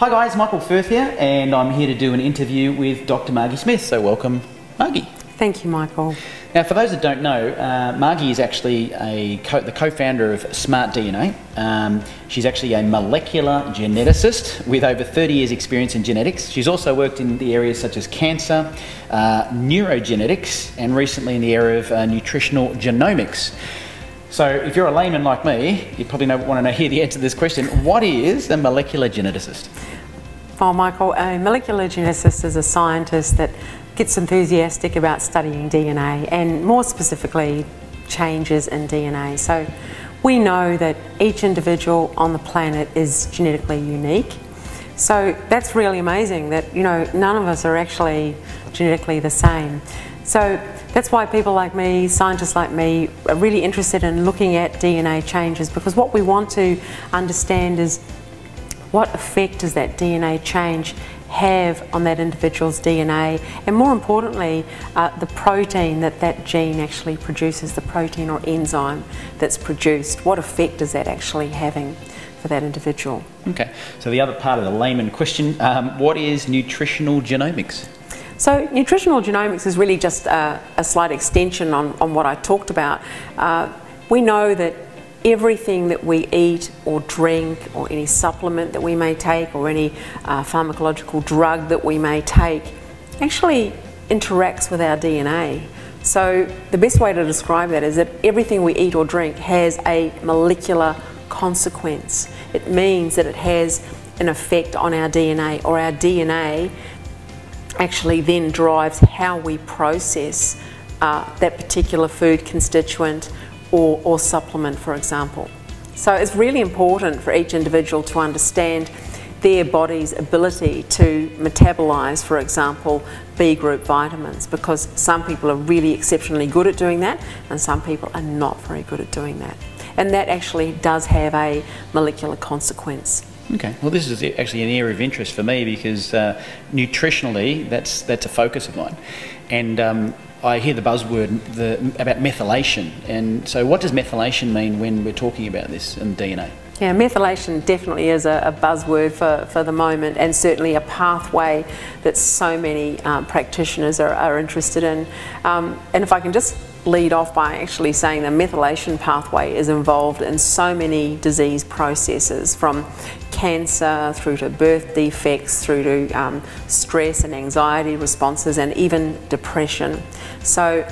Hi guys, Michael Firth here, and I'm here to do an interview with Dr. Margie Smith. So welcome, Margie. Thank you, Michael. Now, for those that don't know, uh, Margie is actually a co- the co-founder of Smart DNA. Um, she's actually a molecular geneticist with over 30 years' experience in genetics. She's also worked in the areas such as cancer, uh, neurogenetics, and recently in the area of uh, nutritional genomics. So, if you're a layman like me, you probably know, want to know, hear the answer to this question. What is a molecular geneticist? Well, Michael, a molecular geneticist is a scientist that gets enthusiastic about studying DNA and more specifically changes in DNA. So we know that each individual on the planet is genetically unique. So that's really amazing that, you know, none of us are actually genetically the same. So that's why people like me, scientists like me, are really interested in looking at DNA changes because what we want to understand is what effect does that DNA change have on that individual's DNA and more importantly uh, the protein that that gene actually produces, the protein or enzyme that's produced, what effect is that actually having for that individual? Okay, so the other part of the layman question, um, what is nutritional genomics? So nutritional genomics is really just a, a slight extension on, on what I talked about. Uh, we know that everything that we eat or drink or any supplement that we may take or any uh, pharmacological drug that we may take actually interacts with our DNA. So the best way to describe that is that everything we eat or drink has a molecular consequence. It means that it has an effect on our DNA or our DNA actually then drives how we process uh, that particular food constituent or, or supplement, for example. So it's really important for each individual to understand their body's ability to metabolize, for example, B group vitamins, because some people are really exceptionally good at doing that, and some people are not very good at doing that. And that actually does have a molecular consequence. Okay, well, this is actually an area of interest for me because uh, nutritionally, that's that's a focus of mine, and um, I hear the buzzword the, about methylation. And so, what does methylation mean when we're talking about this in DNA? Yeah, methylation definitely is a, a buzzword for, for the moment, and certainly a pathway that so many um, practitioners are, are, interested in. Um, and if I can just lead off by actually saying the methylation pathway is involved in so many disease processes from cancer through to birth defects through to um, stress and anxiety responses and even depression. So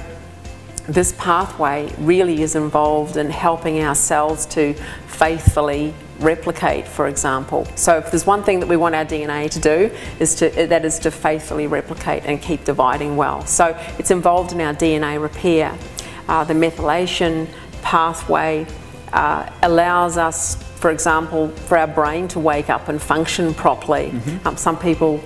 this pathway really is involved in helping our cells to faithfully replicate, for example. So if there's one thing that we want our DNA to do, is to, that is to faithfully replicate and keep dividing well. So it's involved in our DNA repair. Uh, the methylation pathway uh, allows us, for example, for our brain to wake up and function properly. Mm -hmm. um, some people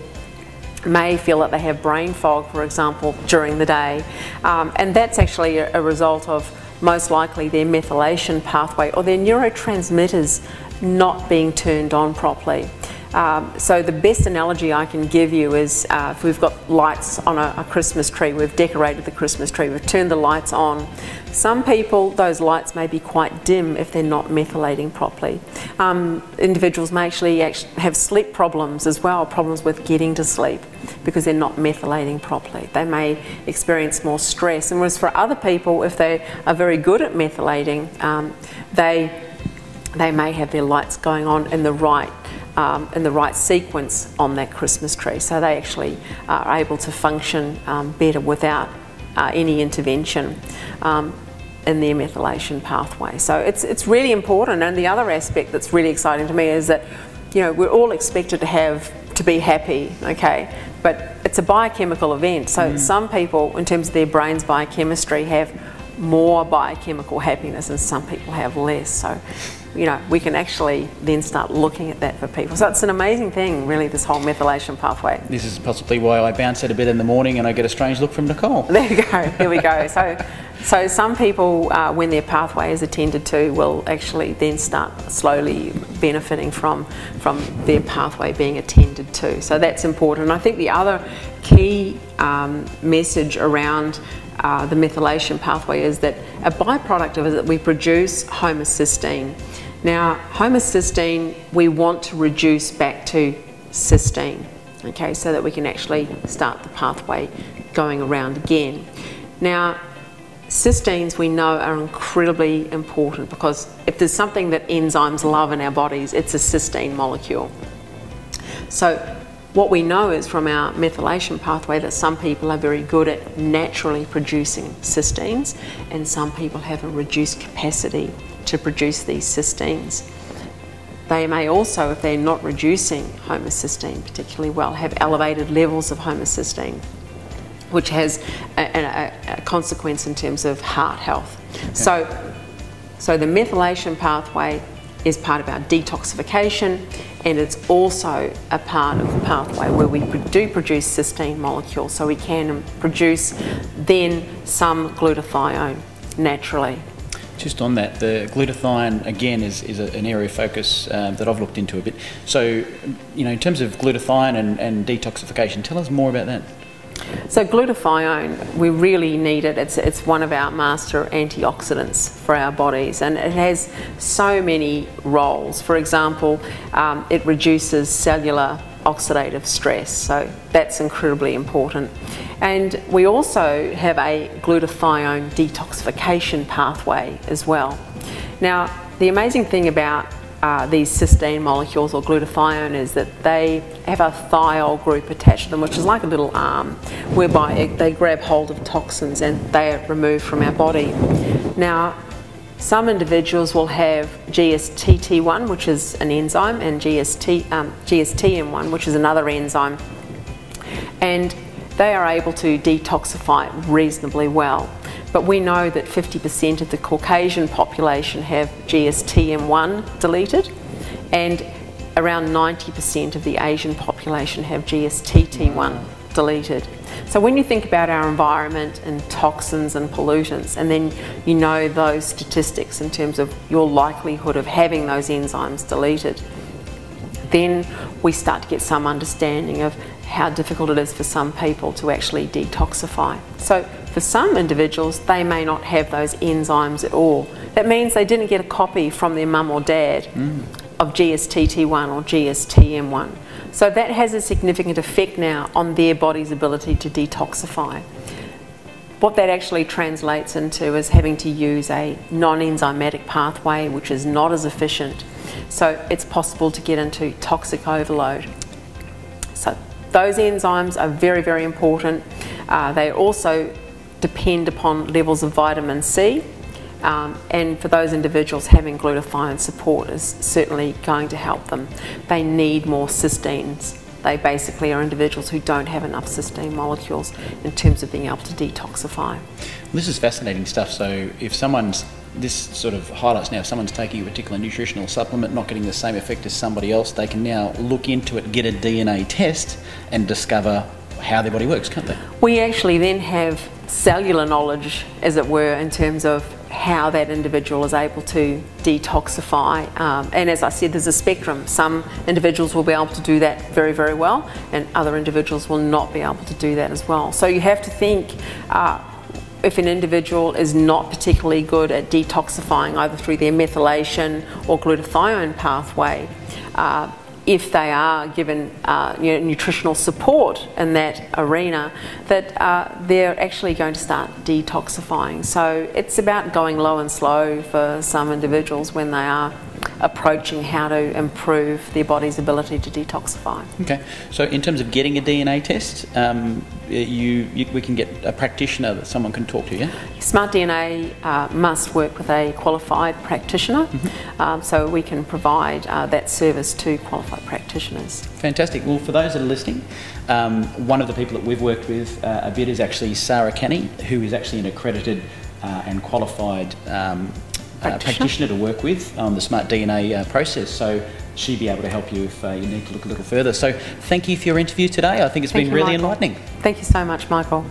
may feel that they have brain fog, for example, during the day. Um, and that's actually a, a result of most likely their methylation pathway or their neurotransmitters not being turned on properly. Um, so the best analogy I can give you is uh, if we've got lights on a, a, Christmas tree, we've decorated the Christmas tree, we've turned the lights on. Some people, those lights may be quite dim if they're not methylating properly. Um, individuals may actually, have sleep problems as well, problems with getting to sleep because they're not methylating properly. They may experience more stress. And whereas for other people, if they are very good at methylating, um, they they may have their lights going on in the right um, in the right sequence on that Christmas tree. So they actually are able to function um, better without uh, any intervention um, in their methylation pathway. So it's, it's really important. And the other aspect that's really exciting to me is that, you know, we're all expected to have to be happy, okay? But it's a biochemical event. So mm. some people, in terms of their brain's biochemistry, have more biochemical happiness and some people have less. So you know, we can actually then start looking at that for people. So it's an amazing thing, really, this whole methylation pathway. This is possibly why I bounce out of bed in the morning and I get a strange look from Nicole. There you go, here we go. So, so some people, uh, when their pathway is attended to, will actually then start slowly benefiting from, from their pathway being attended to. So that's important. I think the other key um, message around uh, the methylation pathway is that a byproduct of it is that we produce homocysteine. Now, homocysteine we want to reduce back to cysteine, okay, so that we can actually start the pathway going around again. Now, cysteines we know are incredibly important because if there's something that enzymes love in our bodies, it's a cysteine molecule. So what we know is from our methylation pathway that some people are very good at naturally producing cysteines and some people have a reduced capacity to produce these cysteines. They may also, if they're not reducing homocysteine particularly well, have elevated levels of homocysteine, which has a, a, a consequence in terms of heart health. Okay. So, so the methylation pathway is part of our detoxification and it's also a part of the pathway where we do produce cysteine molecules so we can produce then some glutathione naturally. Just on that, the glutathione again is, is a, an area of focus um, that I've looked into a bit. So, you know, in terms of glutathione and, and detoxification, tell us more about that. So glutathione, we really need it. It's, it's one of our master antioxidants for our bodies and it has so many roles. For example, um, it reduces cellular oxidative stress, so that's incredibly important. And we also have a glutathione detoxification pathway as well. Now, the amazing thing about uh, these cysteine molecules or glutathione is that they have a thiol group attached to them, which is like a little arm, whereby it, they grab hold of toxins and they are removed from our body. Now, some individuals will have GSTT1, which is an enzyme, and GST, um, GSTM1, which is another enzyme, and they are able to detoxify reasonably well. But we know that 50% of the Caucasian population have GSTM1 deleted, and around 90% of the Asian population have GSTT1 deleted. So when you think about our environment and toxins and pollutants, and then you know those statistics in terms of your likelihood of having those enzymes deleted, then we start to get some understanding of how difficult it is for some people to actually detoxify. So for some individuals, they may not have those enzymes at all. That means they didn't get a copy from their mum or dad mm. of GSTT1 or GSTM1. So that has a significant effect now on their body's ability to detoxify. What that actually translates into is having to use a non-enzymatic pathway which is not as efficient. So it's possible to get into toxic overload. So those enzymes are very, very important. Uh, they also depend upon levels of vitamin C. Um, and for those individuals, having glutathione support is certainly going to help them. They need more cysteines. They basically are individuals who don't have enough cysteine molecules in terms of being able to detoxify. This is fascinating stuff. So, if someone's this sort of highlights now if someone's taking a particular nutritional supplement, not getting the same effect as somebody else, they can now look into it, get a DNA test, and discover how their body works, can't they? We actually then have cellular knowledge, as it were, in terms of how that individual is able to detoxify. Um, and as I said, there's a spectrum. Some individuals will be able to do that very, very well, and other individuals will not be able to do that as well. So you have to think. Uh, if an individual is not particularly good at detoxifying either through their methylation or glutathione pathway, uh, if they are given uh, you know, nutritional support in that arena, that uh, they're actually going to start detoxifying. So it's about going low and slow for some individuals when they are approaching how to improve their body's ability to detoxify. Okay, so in terms of getting a DNA test, um, you, you, we can get a practitioner that someone can talk to, yeah? Smart DNA uh, must work with a qualified practitioner, mm-hmm. um, so we can provide uh, that service to qualified practitioners. Fantastic. Well, for those that are listening, um, one of the people that we've worked with uh, a bit is actually Sarah Kenny, who is actually an accredited uh, and qualified um, practitioner. Uh, practitioner. to work with on the smart DNA uh, process. So she'd be able to help you if uh, you need to look a little further. So thank you for your interview today. I think it's thank been you, really Michael. enlightening. Thank you so much, Michael.